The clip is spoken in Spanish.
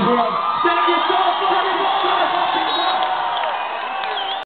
Let's.